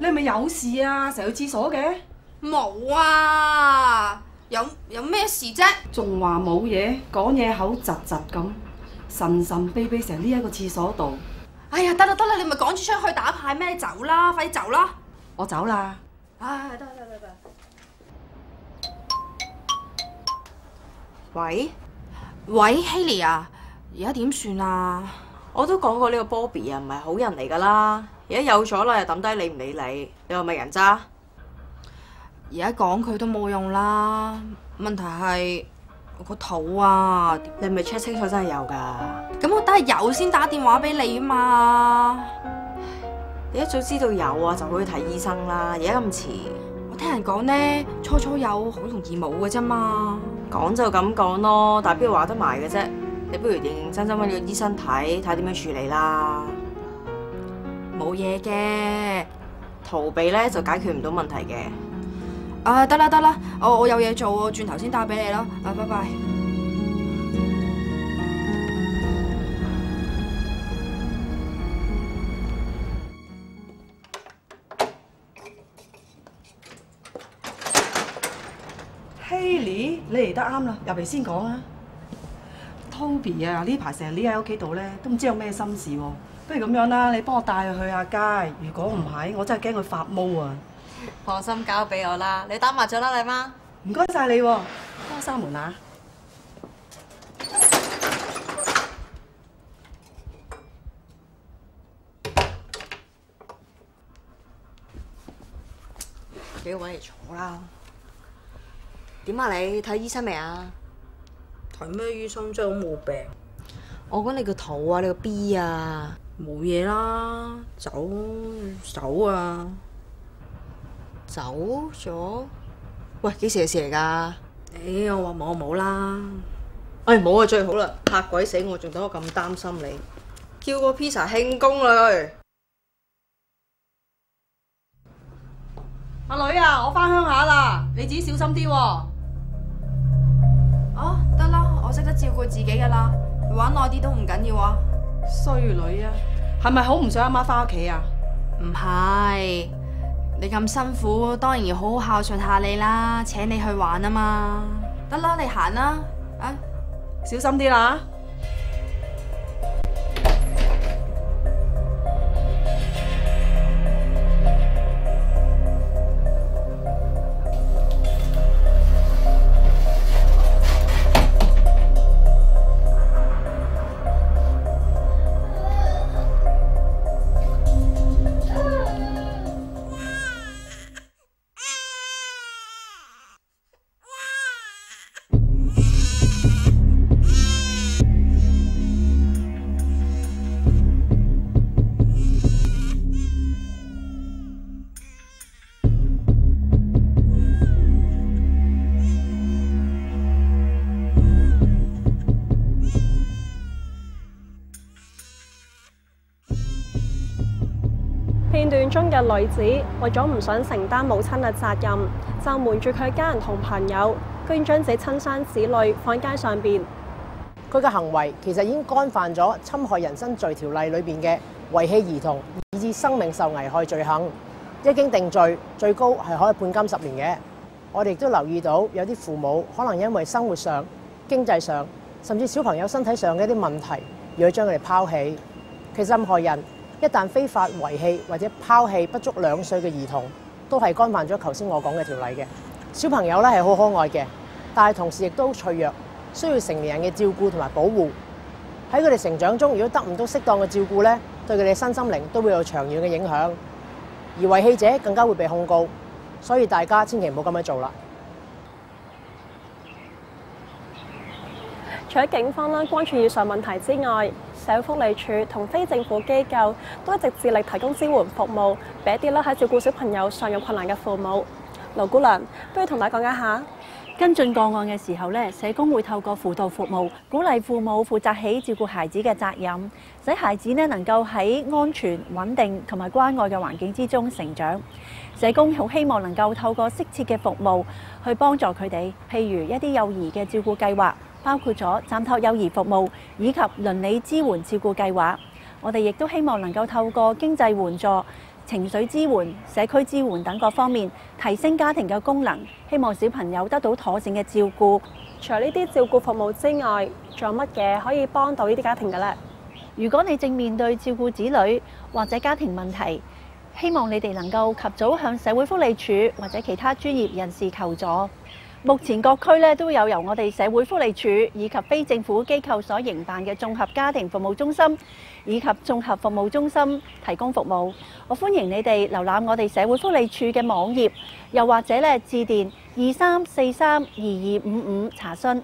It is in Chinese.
係咪有事啊？成日去廁所嘅，冇啊！有有咩事啫？仲話冇嘢，講嘢口窒窒咁，神神秘秘成呢一個廁所度。哎呀，得啦得啦，你咪趕住出去打牌咩？你走啦，快啲走啦！我走啦。唉，得得得得。喂，喂，Haley 啊，而家點算啊？我都講過呢個 Bobby 啊，唔係好人嚟噶啦。而家有咗啦，又抌低你唔理你，你話咪人渣？而家講佢都冇用啦。問題係我個肚啊，你係咪 check 清楚真係有㗎？咁我都係有先打電話俾你啊嘛。你一早知道有啊，就好去睇醫生啦。而家咁遲，我聽人講呢，初初有好容易冇嘅啫嘛。講就咁講咯，但係邊度話得埋嘅啫？你不如認真真揾個醫生睇，睇下點樣處理啦。冇嘢嘅，逃避咧就解決唔到問題嘅。啊得啦得啦，我我有嘢做，我轉頭先打俾你啦。啊，拜拜。希莉，你嚟得啱啦，入嚟先講啊。Toby 啊，呢排成日匿喺屋企度咧，都唔知有咩心事喎。不如咁樣啦，你幫我帶佢去下街。如果唔係，我真係驚佢發毛啊。放心交俾我啦，你打麻雀啦，你媽。唔該晒你喎，幫我閂門啊。俾個位嚟坐啦。點啊你？睇醫生未啊？睇咩醫生真係好冇病，我講你個肚啊，你個 B 啊。冇嘢啦，走走啊！走咗？喂，幾時嘅事嚟㗎？誒、我話冇冇啦，哎，冇啊，最好啦！嚇鬼死我，仲等我咁擔心你。叫個 pizza 慶功啦佢。阿女啊，我翻鄉下啦，你自己小心啲喎。哦，得啦，我識得照顧自己噶啦，玩耐啲都唔緊要啊。衰女啊，係咪好唔想阿媽翻屋企啊？唔係，你咁辛苦，當然要好好孝順下你啦，請你去玩啊嘛。得啦，你行啦，啊，小心啲啦。片段中嘅女子为咗唔想承担母亲嘅责任，就瞒住佢家人同朋友，居然将自己亲生子女放喺街上边。佢嘅行为其实已经干犯咗侵害人身罪条例里边嘅遗弃儿童以致生命受危害罪行。一经定罪，最高系可以判监十年嘅。我哋亦都留意到有啲父母可能因为生活上、经济上，甚至小朋友身体上嘅一啲问题，而去将佢哋抛弃。其实任何人一旦非法遺棄或者拋棄不足兩歲嘅兒童，都係干犯咗頭先我講嘅條例嘅。小朋友咧係好可愛嘅，但係同時亦都脆弱，需要成年人嘅照顧同埋保護。喺佢哋成長中，如果得唔到適當嘅照顧咧，對佢哋身心靈都會有長遠嘅影響。而遺棄者更加會被控告，所以大家千祈唔好咁樣做啦。除咗警方啦關注以上問題之外，社會福利署同非政府機構都一直致力提供支援服務，俾一啲啦喺照顧小朋友上有困難嘅父母。盧姑娘，不如同大家講一下。跟進個案嘅時候咧，社工會透過輔導服務，鼓勵父母負責起照顧孩子嘅責任，使孩子呢能夠喺安全、穩定同埋關愛嘅環境之中成長。社工好希望能夠透過適切嘅服務去幫助佢哋，譬如一啲幼兒嘅照顧計劃，包括咗暫托幼兒服務以及倫理支援照顧計劃。我哋亦都希望能夠透過經濟援助、情緒支援、社區支援等各方面，提升家庭嘅功能，希望小朋友得到妥善嘅照顧。除咗呢啲照顧服務之外，仲有乜嘢可以幫到呢啲家庭嘅呢？如果你正面對照顧子女或者家庭問題，希望你哋能夠及早向社會福利署或者其他專業人士求助。目前各區咧都有由我哋社會福利署以及非政府機構所營辦嘅綜合家庭服務中心以及綜合服務中心提供服務。我歡迎你哋瀏覽我哋社會福利署嘅網頁，又或者咧致電二三四三二二五五查詢。